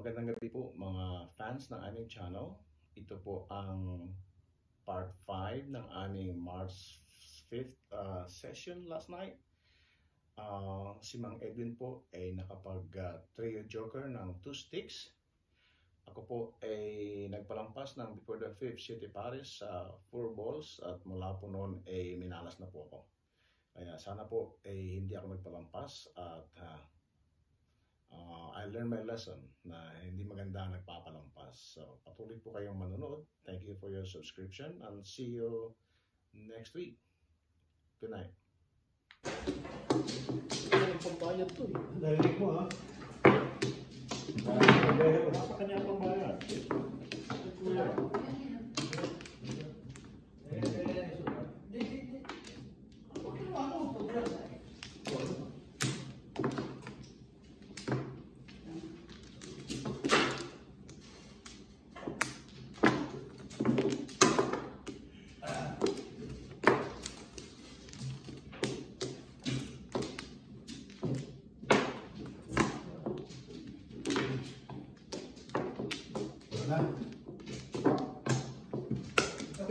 Magandang gabi po mga fans ng aming channel. Ito po ang part 5 ng aming March 5th uh, session last night. Uh, si Mang Edwin po ay nakapag uh, trio joker ng 2 sticks. Ako po ay nagpalampas ng before the 5th City Paris sa 4 balls at mula po noon ay minalas na po ako. Kaya sana po ay hindi ako nagpalampas at uh, uh, I learned my lesson na hindi maganda nagpapalampas. So, patuloy po kayong manonood. Thank you for your subscription and see you next week. Good night. Ang pambayad to eh. Narinig mo ha? Sa kanya ang pambayad. Kuya.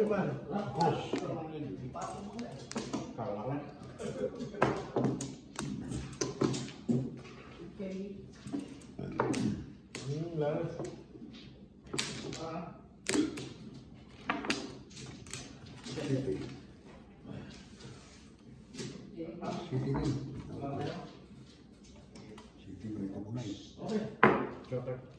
Okay. Bagus.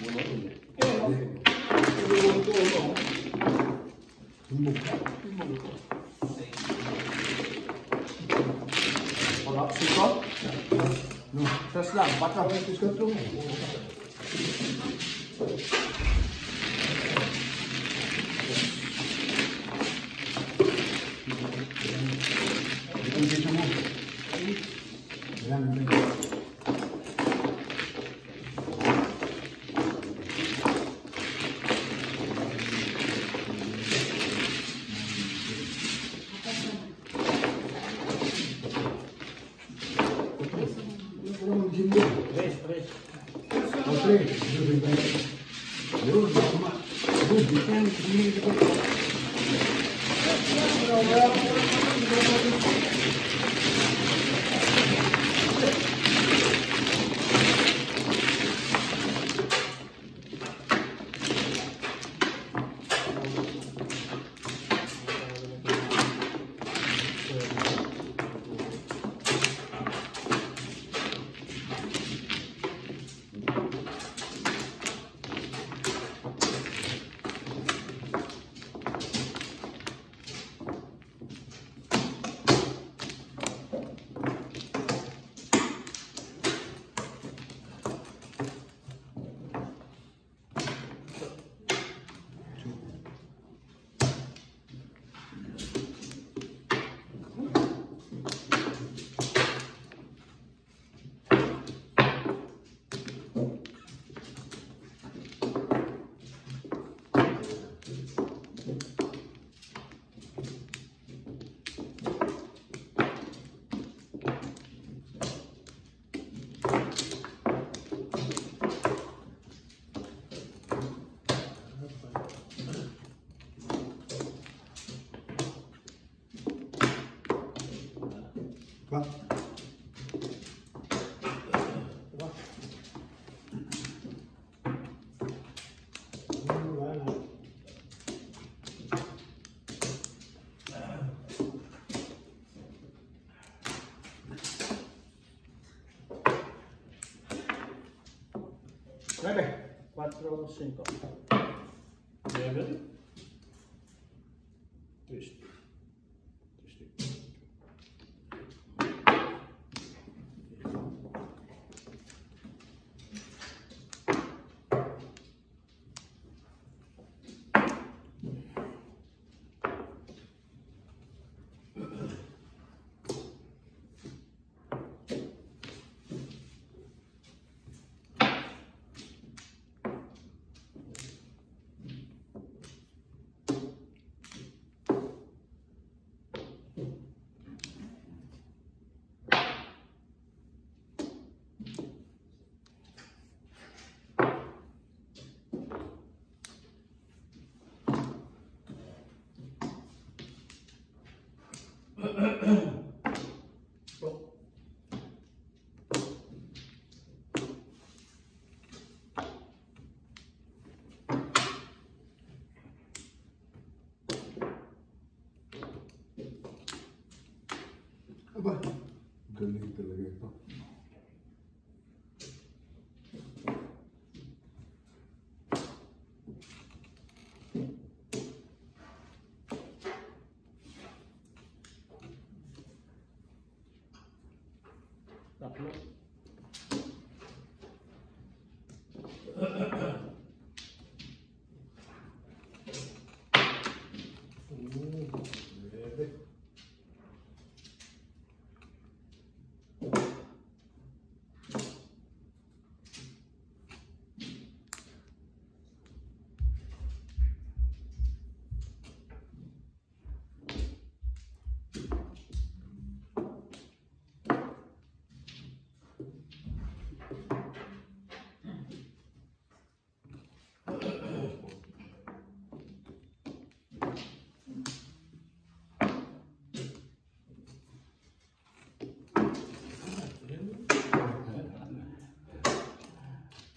Islam, patrol. 9, 4, 5. 9. Apa? Geli-geli gitu. Thank.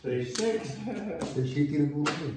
36. Did she get a little bit?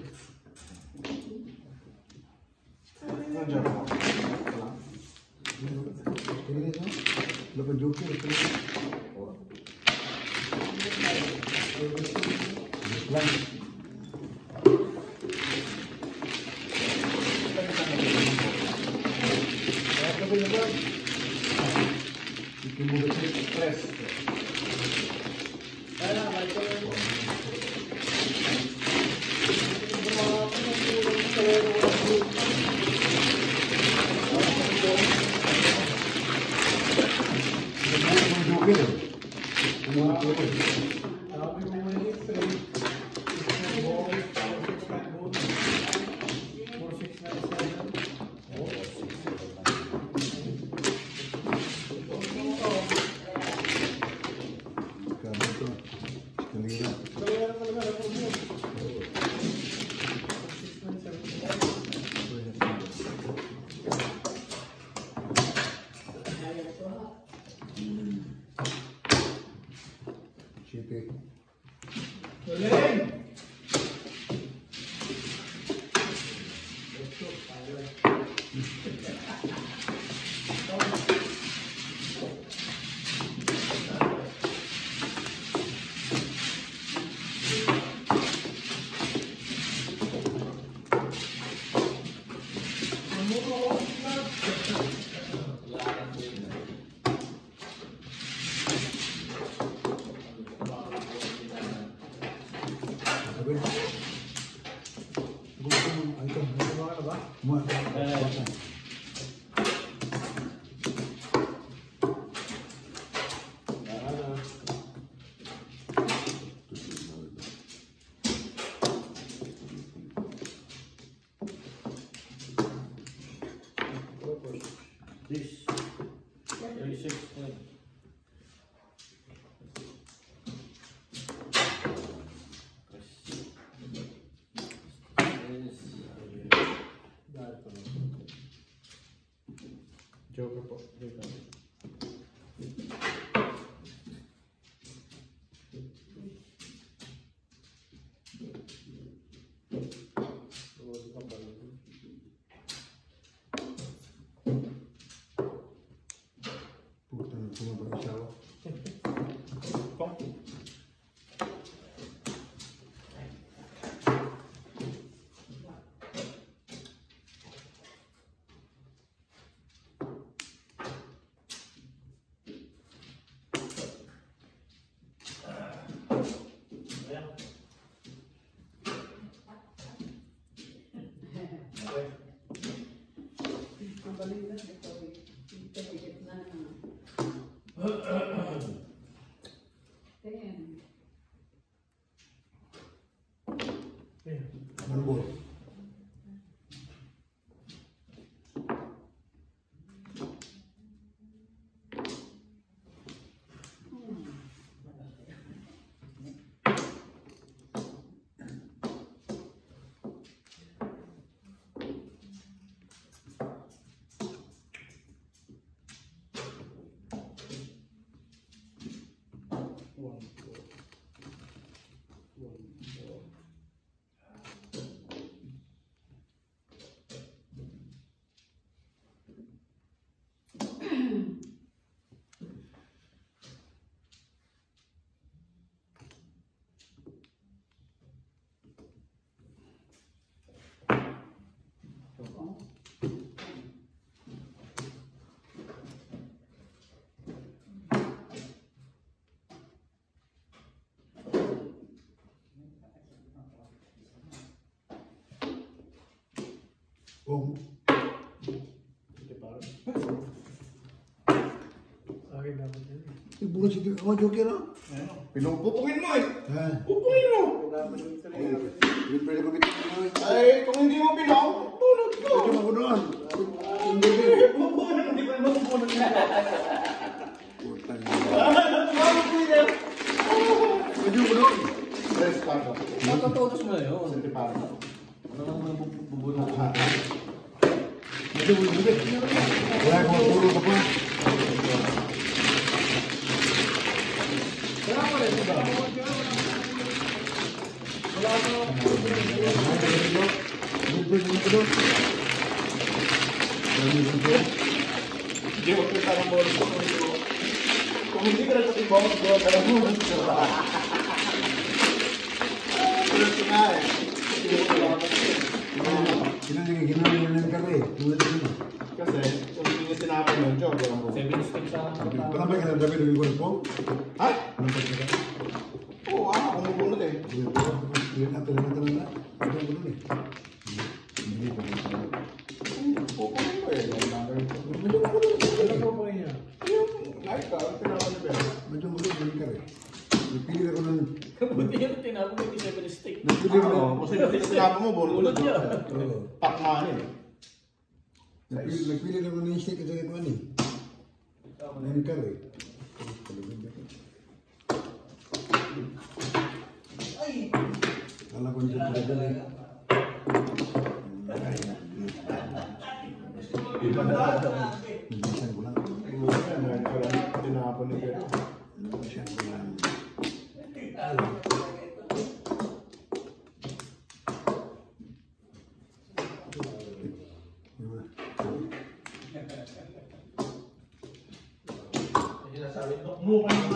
Amen. propósito. everyone Boom. Akin dapat yan eh. Ibukan si Diyo. Oh, joke na. Pinupupukin mo eh. Ah. Mo. Dapat yung talaga. Hindi pwede ko bitin mo eh. Ay, kung hindi mo pinaw, tulog ko. Hindi mo ko doon. Hindi ko doon. Hindi ko doon. Hindi. McMillan ishte ke jagah mani. Nahi kar rahi. whole bunch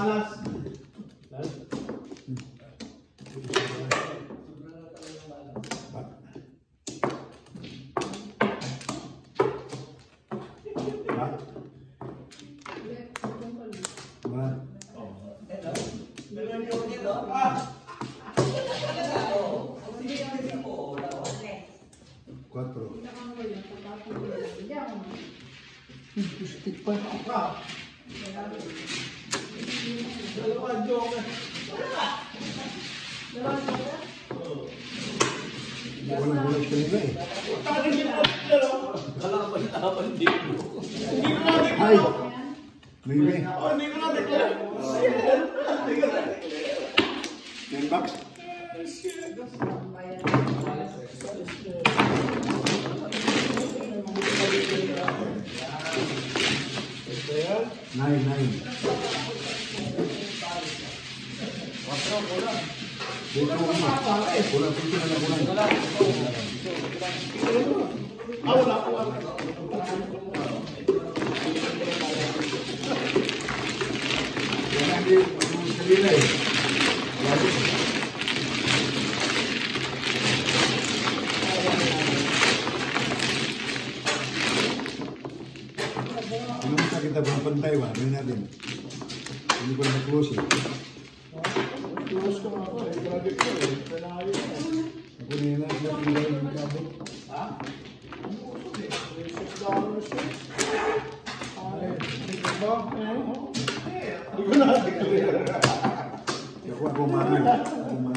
Eu vou arrumar. Né?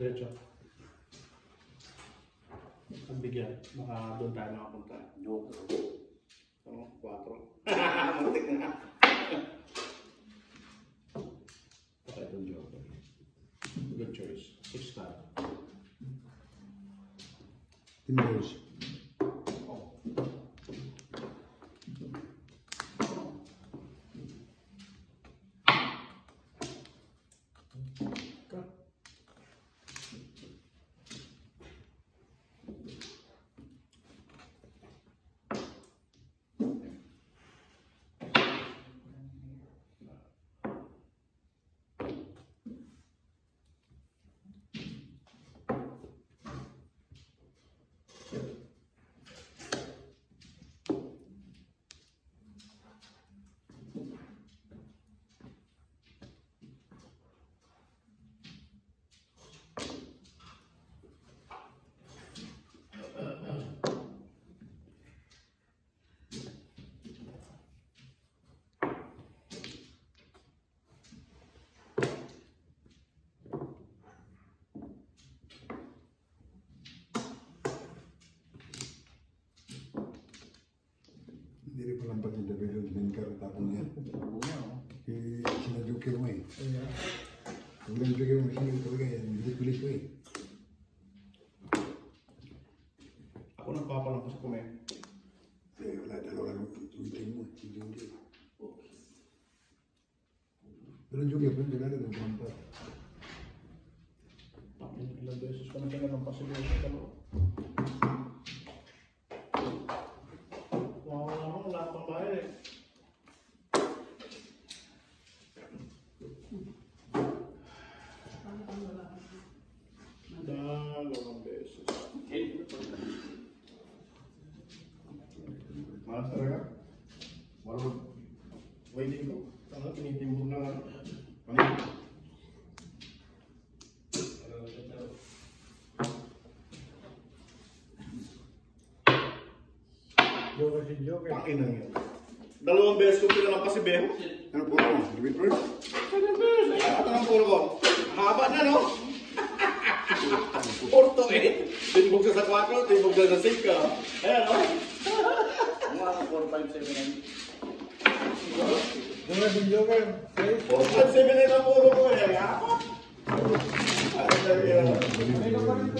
Diretso. Ang bigyan. Baka doon tayo nakapunta. Joke. Ano? Quattro. Muntik na. Okay, itong joker. Good choice. Six star. Timbers. Jadi rin palang pati David din karutapon yan. Sila Joker mo eh. Sobrang Joker mo sila talaga yan. Bilis-bilis mo eh. Ako nagpapalampas eh. Eh, wala dalawa lang. Tuwitin mo. Si Joker. Pero Joker mo, wala na. Joker si Joker. Pakin na yun. Dalawang beses ko pinalampas si Beho. Ano po mo? David Bird? Dalawang beses. Ay, ito ang puro ko. Haba na, no? Porto eh. Timbog sa sa 4, timbog sa sa 5. Ayan, no? Mga 4, 5, 7, Joker si Joker. Okay. 4 at 7 na ang puro ko eh. Apat. Ay, talaga. Ano ka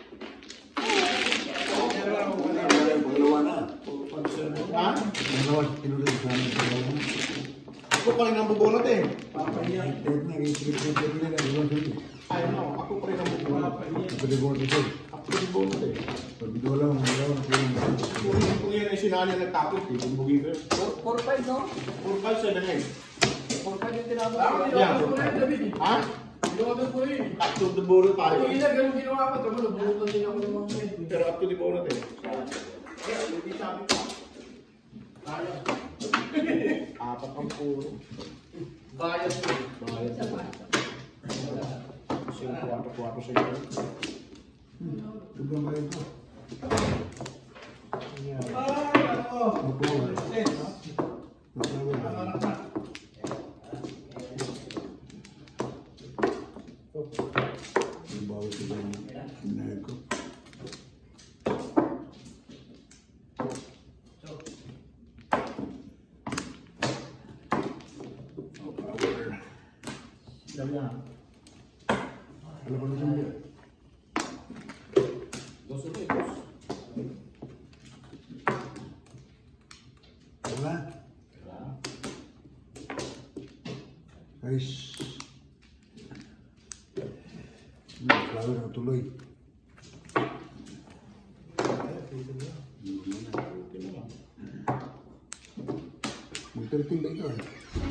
4-5-7-8. 4-5 yung tinapos. Yeah. Ha? Up to the bonus pa rin. Pero up to the bonus eh. Kaya, hindi sabi ko. Kaya. Apat ang puro. Bias mo. Bayad. Isa pa. Sino kwarto kwarto sa iyo. Sobrang kayo ito. Ah, ako. Mapuwa. Eh, 你先问问 Guys. Hmm, flower na tuloy. Mag-13 ba ito eh?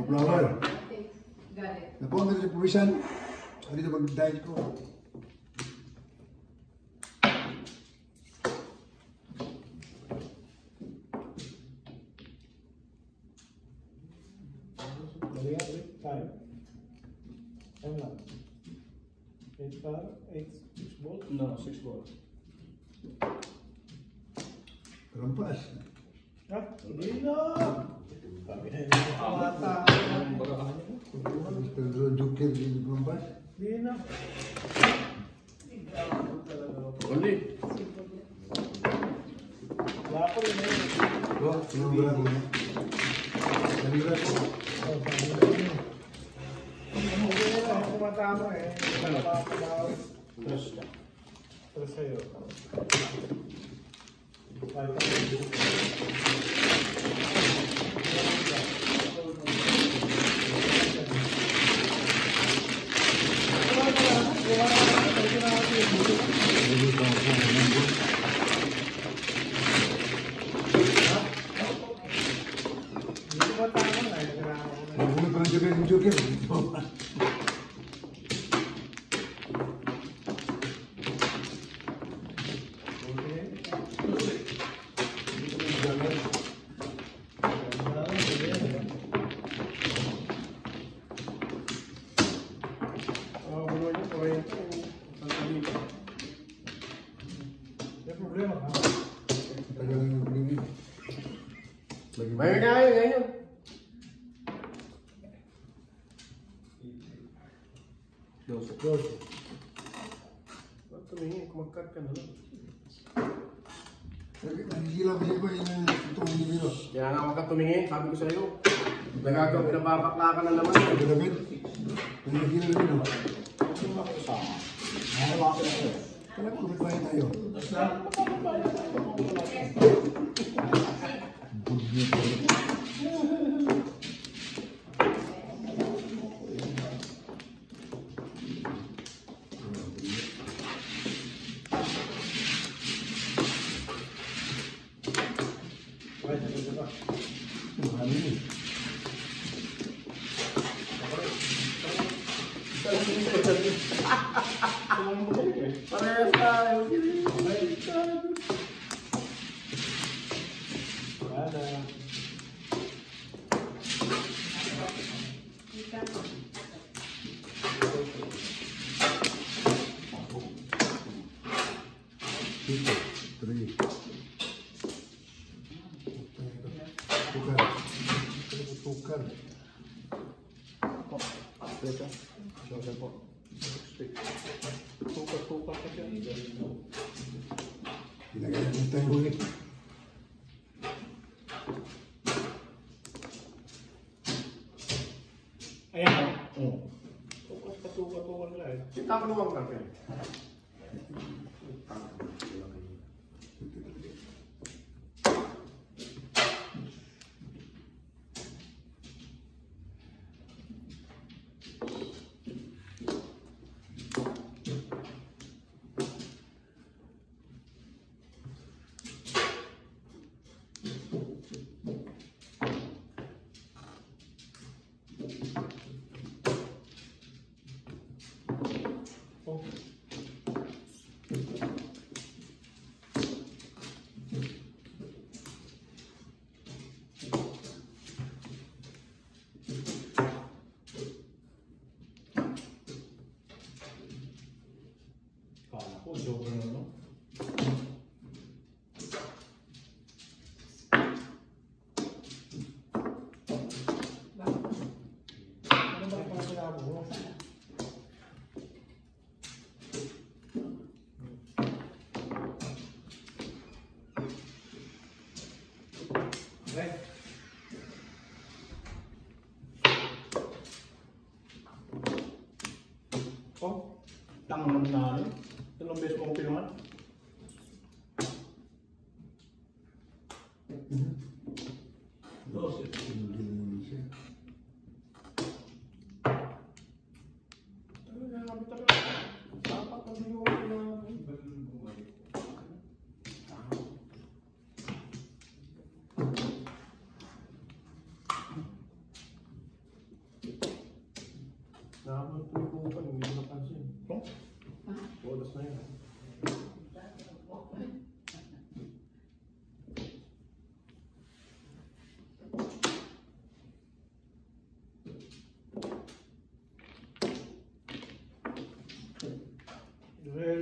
Με Πλαβάρ. Λοιπόν, δεν ρεκουμπήσαν. Δείτε το παγκεντάγικο. Eight bar, eight, six balls? No, six balls. Joker, hindi kalampas. Hindi na. Only. Wala ko rin eh. Oh, sinubra ko na. Sinubra ko. Oh, sabi na cái bình thường problema. Mình mấy cái đấy nhá. Na. Doso. Ba't tumingin? Kumagkat ka na lang. Nagigila kasi ba yung itong nililo? Kaya nga huwag ka tumingin, sabi ko sa'yo. Nagagawa, pinababakla ka na naman. David? Nagigila rin no? Kaya kung nagpaya tayo. Ay, こう丈夫の tăng lần nào đấy tức là base 1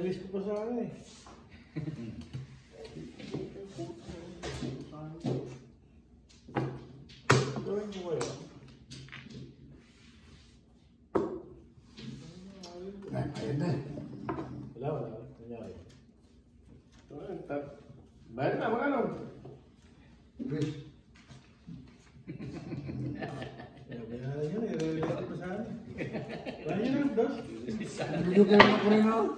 disculpas a la vez. Venga, que no nada?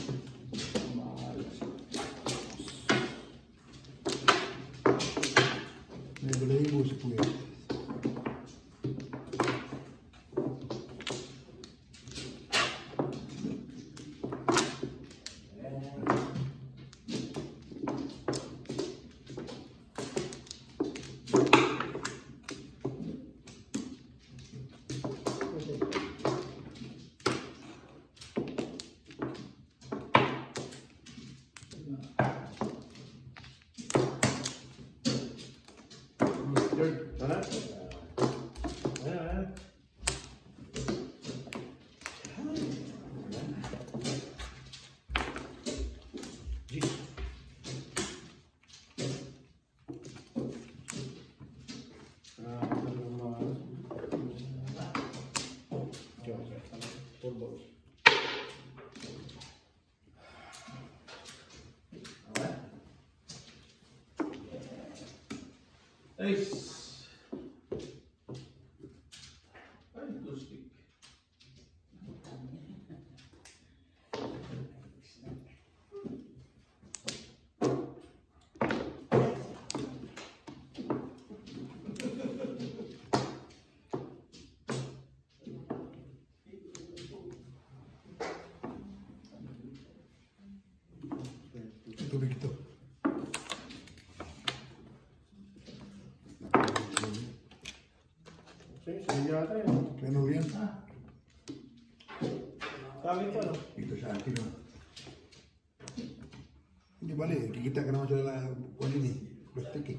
me quitó. Sí, sí, ya la traigo. Bien? Ah. ¿Está listo o no? Listo ya, aquí no. Vale, que quita que no me la guanini, los teques.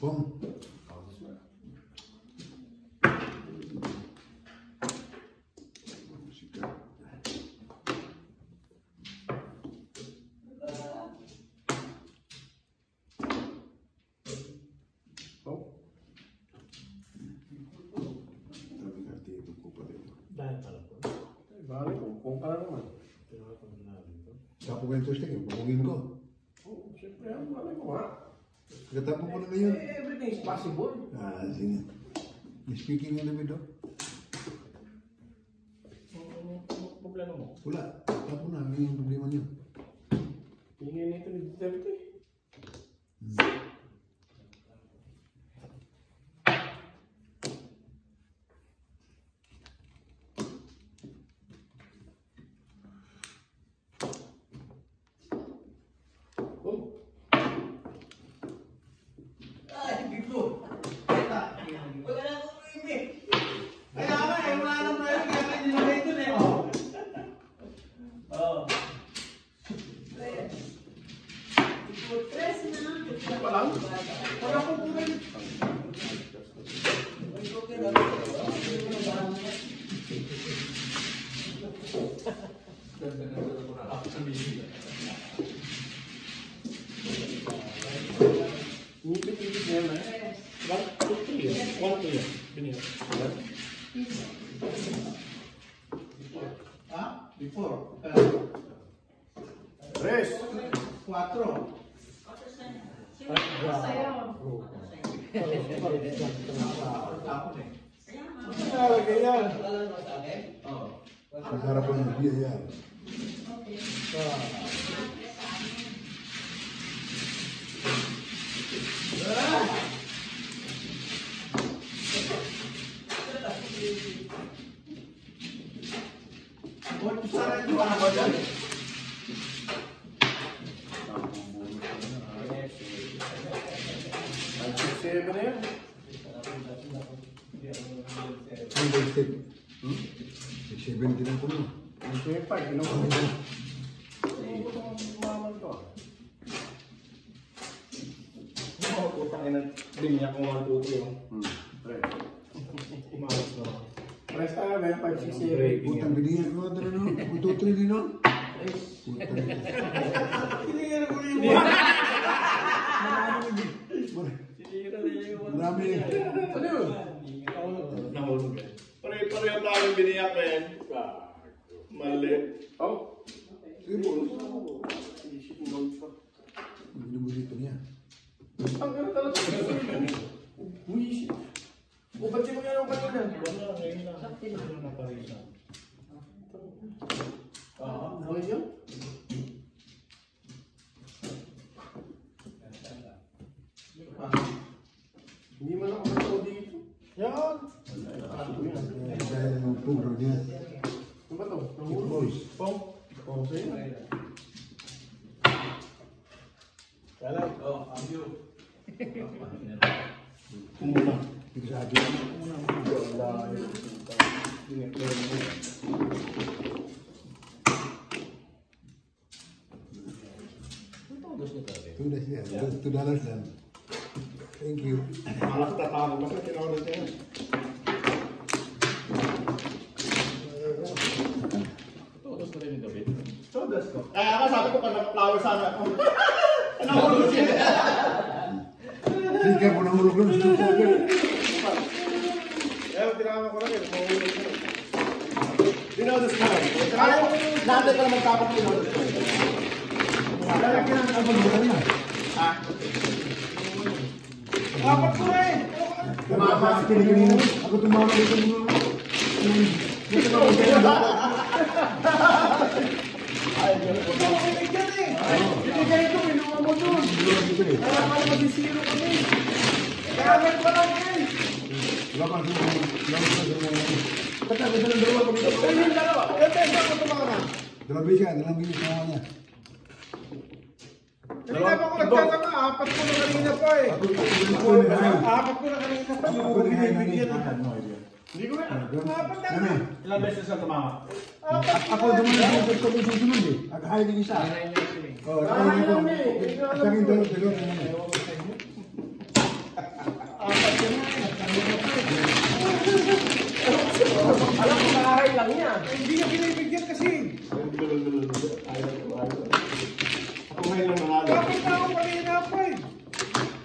Vamos. Vale, con, con para la mano. Pero va para condenar, ¿no? Ya, porque entonces te quedo, o un Kita Gatapo ko na ngayon. Everything is possible. Ah, sige. Speaking in the window. Ina. Binyak ko 1, 2, 3. Hmm. Pre. Umalas na. Press tayo, may 5, 6, 7. Putang binihan ko na no. Ututri din no. Putang. Marami. Ano yun? Nahulog eh. Pare-pareho tayo biniyak men. Mali. Oh. Sige po. Niya. Ang ganda talaga. Uy, O, ba't yung mga ba yun? Wala, ngayon lang. Ano na parisan? Ah, ano yun? Ah, Hindi man ako matao dito. Yan. Dahil ng puro niya. Ano ba to? Kick Nahulog. boys. Pong. Oh, sa'yo. Kala. Oh, ang view. Kumuna. Dito sa atin. Two dollars yan. Two dollars lang. Thank you. Alas na tao. Basta tinawag niya. Todos na rin yung David. Todos ko. Kaya nga sabi ko pa nag-flower sana. Ano ko siya? Sige po nang ulog lang. Gusto ko agad. Eh, tinawa ko lang eh. Mahulog ko. Dinodos ko lang. Natin ko lang magtapos dinodos ko. Lalagyan ang mo na. Apat ko eh! Tumama. Ako tumama dito mo. Dito ka ba? Ay, Diyos ko. Binigay ko, pinuha mo eh. Kaya pala mag-zero kami. Kaya meron pa lang eh. Pa siya. Wala pa siya. Ba't ako sa dalawa pag ito? Ay, yung dalawa. Ganda, saan ko tumama? Dalawang siya. Dalawang bilis na niya. Kanina pa ako nagtataka, apat ko na kanina pa eh. Na. Apat ko na kanina pa. Hindi Ako ko na ngayon. binibigyan. Hindi ko na. Na Ano? Ilang beses na tumama? Apat Ako naman yung gusto ko susunod eh. At high din isa. Oh, Ah, ako yun ko. eh. At sa akin dalawang dalawang naman. Alam ko, nakahay lang niya. Hindi niya binibigyan kasi. Ako ngayon lang nanalo. Na ako pa eh.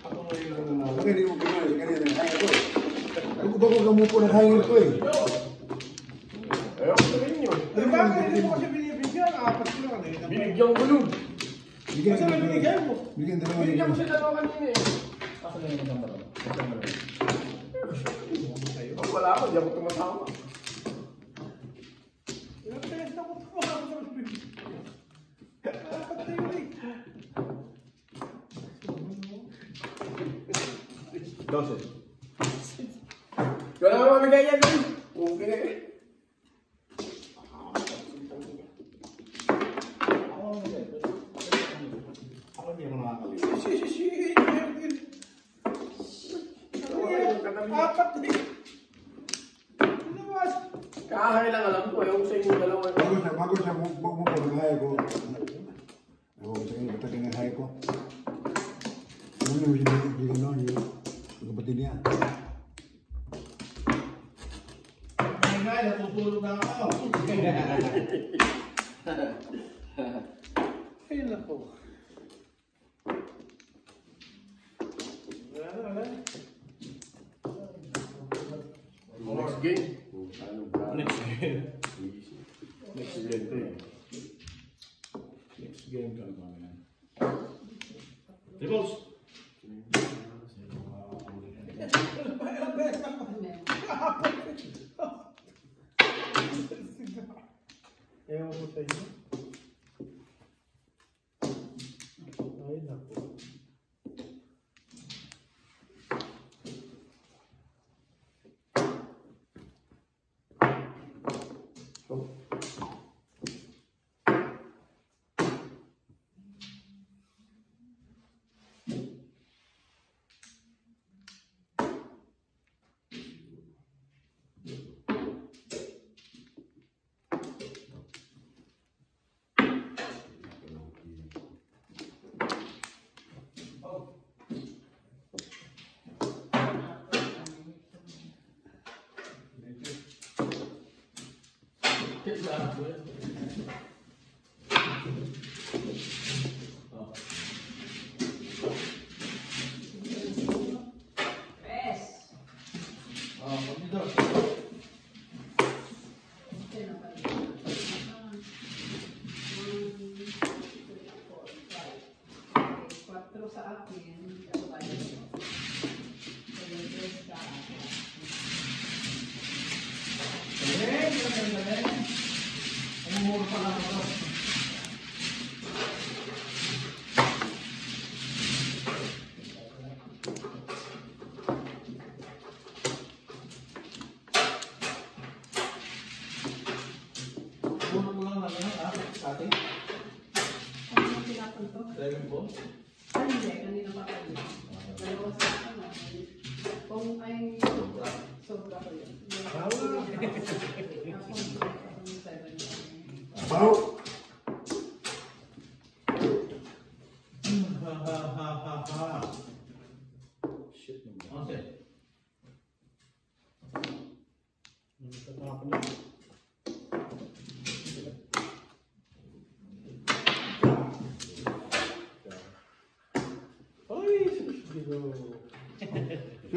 Ako ngayon lang nanalo. Bakit hindi mo pinali? Kanina kaya ko eh. Ako ba ko gamupo ng hangin ko eh. Ayaw ko rin yun. Di ba? Hindi mo kasi binibigyan. Apat ko na kanina pa. Binigyan ko nun. Bigyan may binigay mo. Bigyan dalawang Binigyan ko siya dalawa kanina eh. Ako na yung. Ito na rin. Pag wala ako, di ako tumatama. Ilang beses ako tumama sa na. Hindi. Ako hindi ako nakakalimutan. Si, si, si. Apat na eh. Ano ba? Kahay lang alam ko. Ayaw ko sa inyo dalawa. Bago siya, bago siya mo Voilà.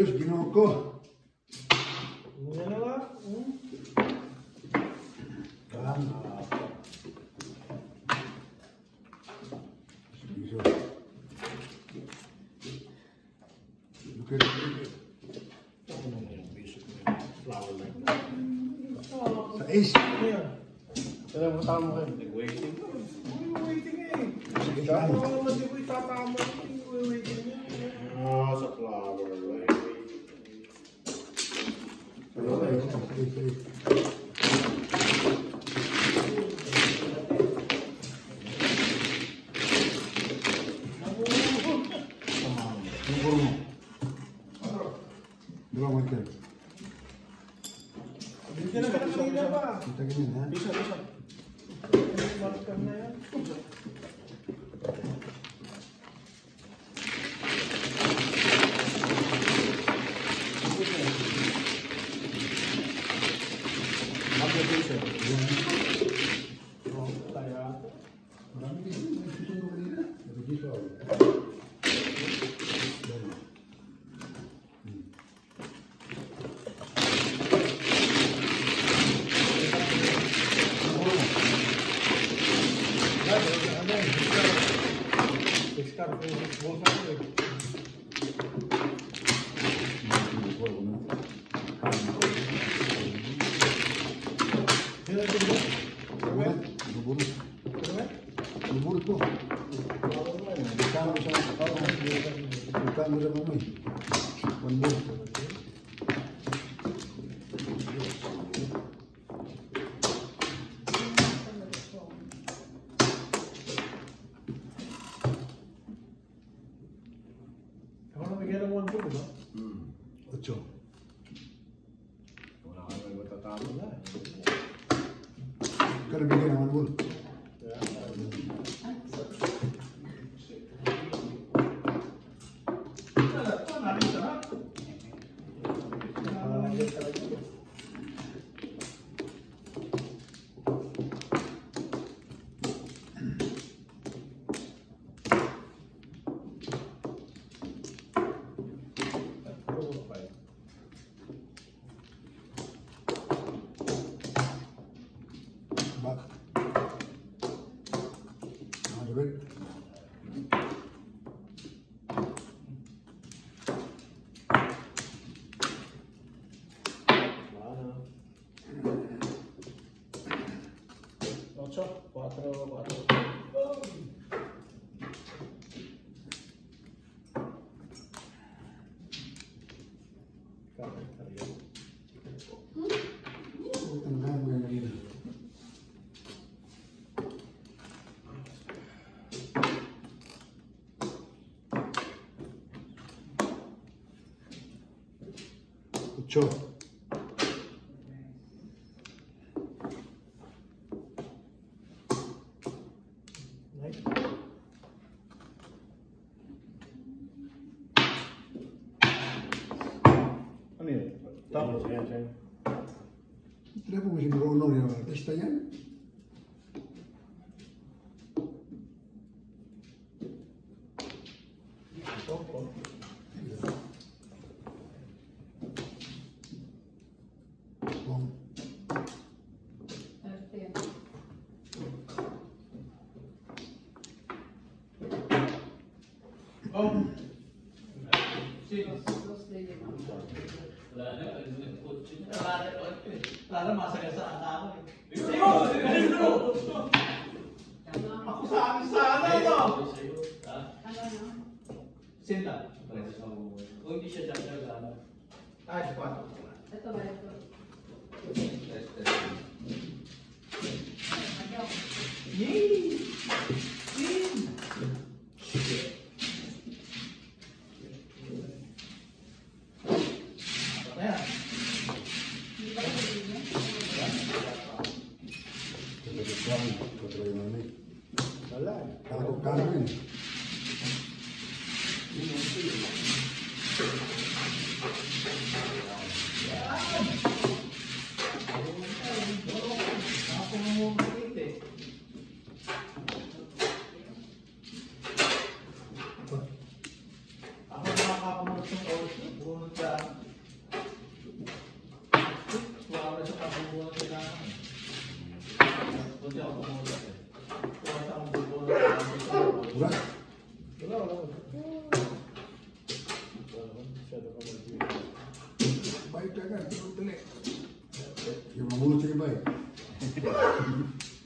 Terus gino ko. Look at it. Flower like that. Sa is. Yeah. Kailangan mo tama kayo. Nag-waiting. Waiting eh. Sige, tama. Wala naman di. 해보자. 음. 그렇죠. Yo. Tamam. Telefon şimdi onu oynuyorlar. Desteğen You're a little chicken bite.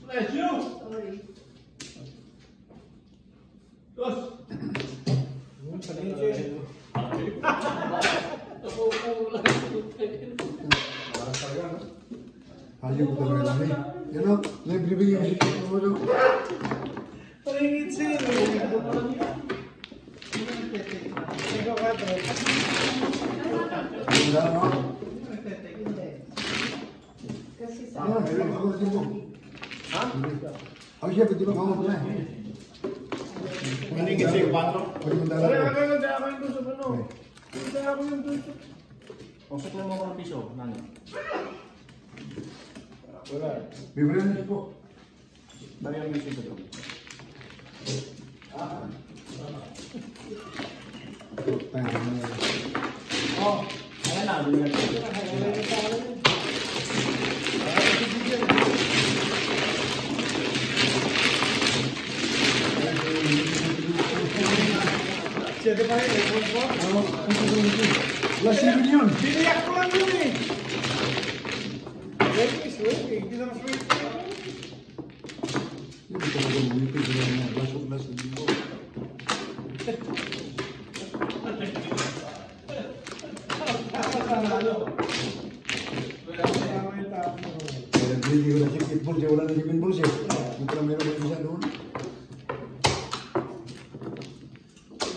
That's you. Sorry.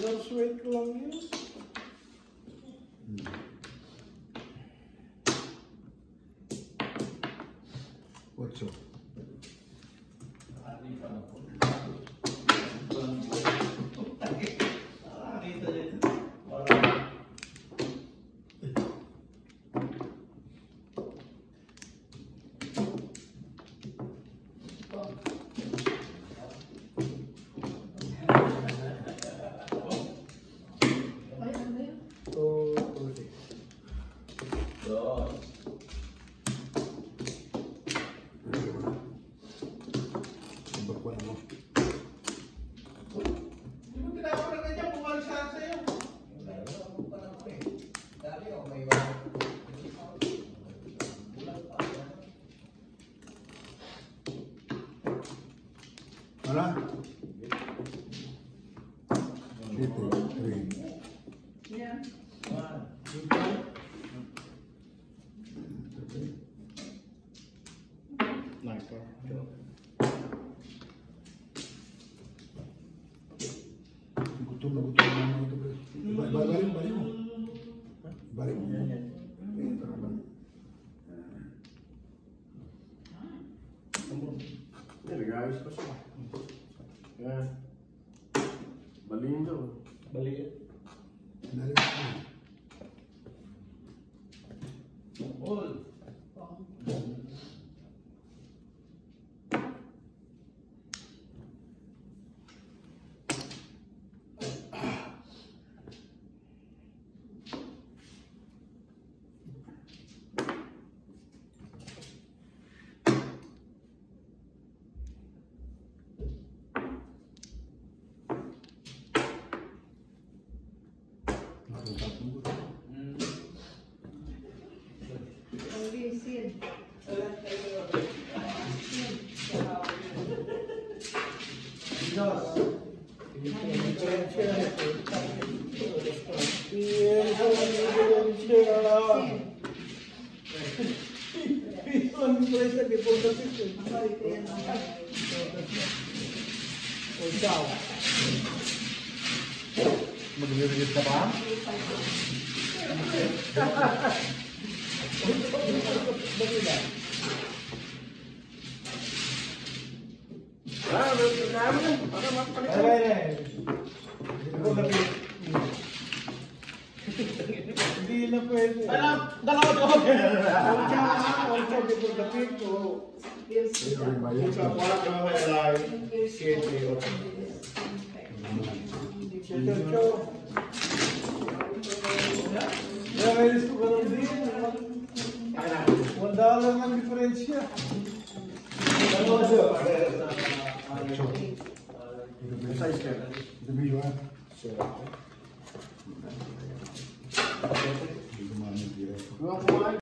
those red globule. Gracias. see Asian.